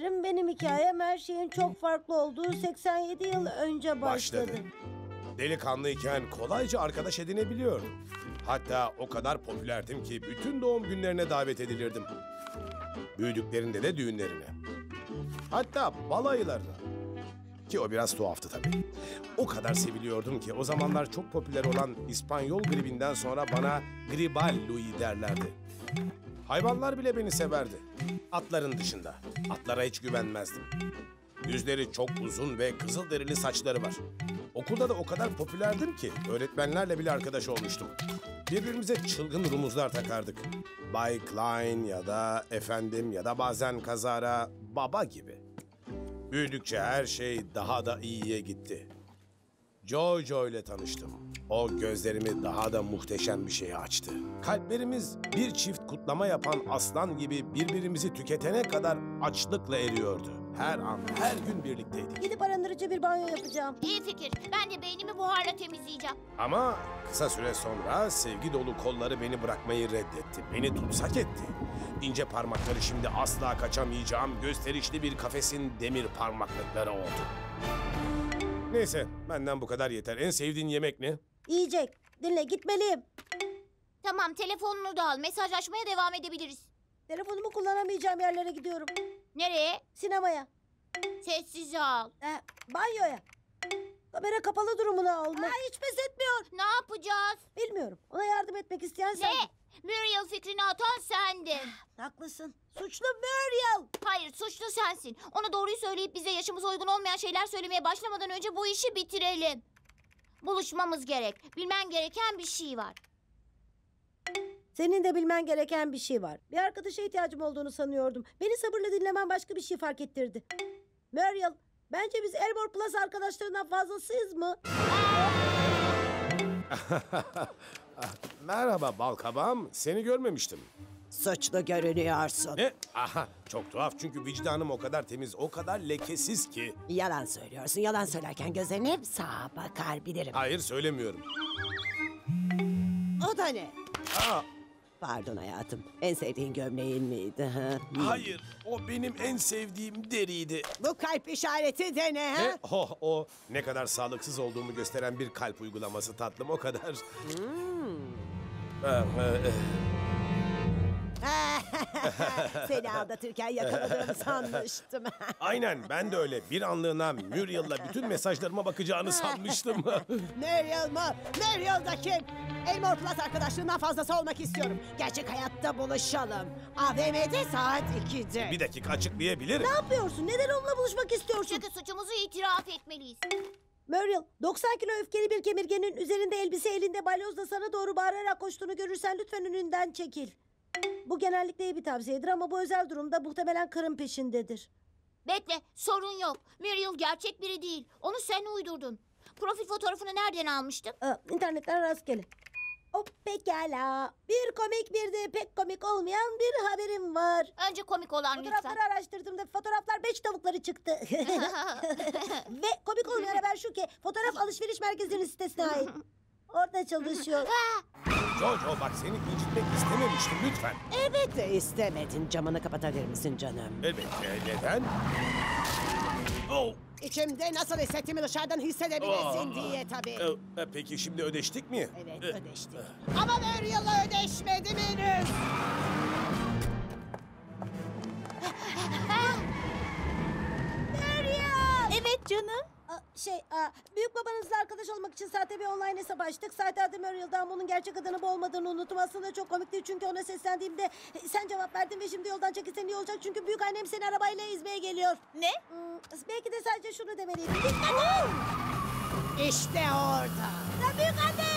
Benim hikayem her şeyin çok farklı olduğu 87 yıl önce başladı. Başladı. Delikanlıyken kolayca arkadaş edinebiliyordum. Hatta o kadar popülerdim ki bütün doğum günlerine davet edilirdim. Büyüdüklerinde de düğünlerine. Hatta balaylarına. Ki o biraz tuhaftı tabii. O kadar seviliyordum ki o zamanlar çok popüler olan İspanyol gribinden sonra bana Gribal Louis derlerdi. Hayvanlar bile beni severdi. Atların dışında. Atlara hiç güvenmezdim. Yüzleri çok uzun ve kızıl derili saçları var. Okulda da o kadar popülerdim ki öğretmenlerle bile arkadaş olmuştum. Birbirimize çılgın rumuzlar takardık. Bay Klein ya da efendim ya da bazen kazara baba gibi. Büyüdükçe her şey daha da iyiye gitti. Jojo ile tanıştım. O gözlerimi daha da muhteşem bir şeye açtı. Kalplerimiz bir çift kutlama yapan aslan gibi birbirimizi tüketene kadar açlıkla eriyordu. Her an, her gün birlikteydik. Gidip arındırıcı bir banyo yapacağım. İyi fikir. Ben de beynimi buharla temizleyeceğim. Ama kısa süre sonra sevgi dolu kolları beni bırakmayı reddetti. Beni tutsak etti. İnce parmakları şimdi asla kaçamayacağım gösterişli bir kafesin demir parmaklıkları oldu. Neyse benden bu kadar yeter. En sevdiğin yemek ne? Yiyecek. Dinle gitmeliyim. Tamam telefonunu da al. Mesajlaşmaya devam edebiliriz. Telefonumu kullanamayacağım yerlere gidiyorum. Nereye? Sinemaya. Sessiz al. Eh, banyoya. Kamera kapalı durumunu alma. hiç pes etmiyor. Ne yapacağız? Bilmiyorum. Ona yardım etmek isteyen sen. Ne? Muriel fikrini atan sendin. Haklısın. Suçlu Muriel. Hayır suçlu sensin. Ona doğruyu söyleyip bize yaşımıza uygun olmayan şeyler söylemeye başlamadan önce bu işi bitirelim. Buluşmamız gerek. Bilmen gereken bir şey var. Senin de bilmen gereken bir şey var. Bir arkadaşa ihtiyacım olduğunu sanıyordum. Beni sabırla dinlemen başka bir şey fark ettirdi. Muriel, bence biz Elmore Plus arkadaşlarından fazlasıyız mı? Merhaba balkabağım. Seni görmemiştim. Suçlu görünüyorsun. Ne? Aha çok tuhaf çünkü vicdanım o kadar temiz, o kadar lekesiz ki. Yalan söylüyorsun. Yalan söylerken gözlerin hep sağa bakar bilirim. Hayır söylemiyorum. O da ne? Aa, Pardon hayatım. En sevdiğin gömleğin miydi? Ha? hayır o benim en sevdiğim deriydi. Bu kalp işareti de ne? Ha? Ne? Oh, o ne kadar sağlıksız olduğumu gösteren bir kalp uygulaması tatlım o kadar. Seni aldatırken yakaladığımı sanmıştım. Aynen ben de öyle bir anlığına Muriel'la bütün mesajlarıma bakacağını sanmıştım. Muriel mı? Muriel da kim? Elmore Plus arkadaşlığından fazlası olmak istiyorum. Gerçek hayatta buluşalım. AVM'de saat 2'de. bir dakika açıklayabilirim. Ne yapıyorsun? Neden onunla buluşmak istiyorsun? Çünkü suçumuzu itiraf etmeliyiz. Muriel, 90 kilo öfkeli bir kemirgenin üzerinde elbise elinde balyozla sana doğru bağırarak koştuğunu görürsen lütfen önünden çekil. Bu genellikle iyi bir tavsiyedir ama bu özel durumda muhtemelen kırın peşindedir. Bekle sorun yok. Muriel gerçek biri değil. Onu sen uydurdun. Profil fotoğrafını nereden almıştın? Aa, internetten rastgele. O pekala. Bir komik bir de pek komik olmayan bir haberim var. Önce komik olan lütfen. Fotoğrafları araştırdığımda fotoğraflar beş tavukları çıktı. Ve komik olmayan haber şu ki fotoğraf alışveriş merkezinin sitesine ait. Orada çalışıyor. Jojo bak seni incitmek istememiştim lütfen. Elbette istemedin. Camını kapatabilir misin canım? Elbette neden? Oh, İçimde nasıl hissettiğimi dışarıdan hissedebilirsin diye tabii. e, e, peki şimdi ödeştik mi? Evet E, ödeştik. Ama Muriel'la ödeşmedim henüz. Evet canım. Şey, aa, büyük babanızla arkadaş olmak için sahte bir online hesap açtık. Sahte adı Muriel'dı ama onun gerçek adını bu olmadığını unuttum. Aslında çok komikti çünkü ona seslendiğimde e, sen cevap verdin ve şimdi yoldan çekilsen iyi olacak. Çünkü büyük annem seni arabayla izmeye geliyor. Ne? Hmm, belki de sadece şunu demeliydim. İşte orada. Ya büyük anne!